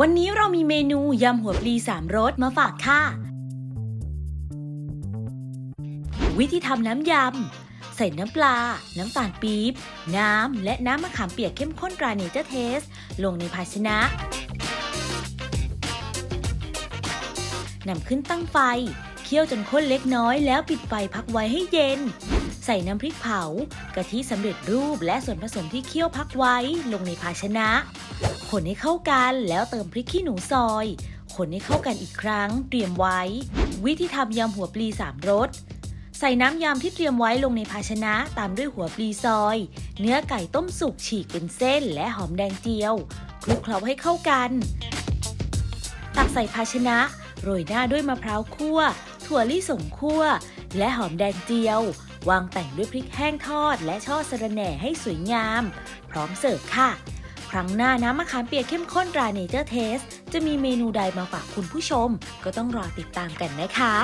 วันนี้เรามีเมนูยำหัวปลีสามรสมาฝากค่ะ วิธีทำน้ำยำ ใส่น้ำปลา น้ำตาลปี๊บ น้ำ และน้ำมะขามเปียกเข้มข้นตราเนเจอร์เทส ลงในภาชนะนำขึ้นตั้งไฟ เคี่ยวจนข้นเล็กน้อยแล้วปิดไฟพักไว้ให้เย็น ใส่น้ำพริกเผากะทิสำเร็จรูปและส่วนผสมที่เคี่ยวพักไว้ลงในภาชนะ คนให้เข้ากันแล้วเติมพริกขี้หนูซอย คนให้เข้ากันอีกครั้ง เตรียมไว้ วิธีทำยำหัวปลีสามรสใส่น้ำยำที่เตรียมไว้ลงในภาชนะตามด้วยหัวปลีซอย เนื้อไก่ต้มสุกฉีกเป็นเส้นและหอมแดงเจียวคลุกเคล้าให้เข้ากัน ตักใส่ภาชนะ โรยหน้าด้วยมะพร้าวคั่ว ถั่วลิสงคั่ว และหอมแดงเจียว วางแต่งด้วยพริกแห้งทอด และช่อสะระแหน่ให้สวยงาม พร้อมเสิร์ฟค่ะ ครั้งหน้าน้ำมะขามเปียกเข้มข้นราเนเจอร์เทส จะมีเมนูใดมาฝากคุณผู้ชม ก็ต้องรอติดตามกันนะคะ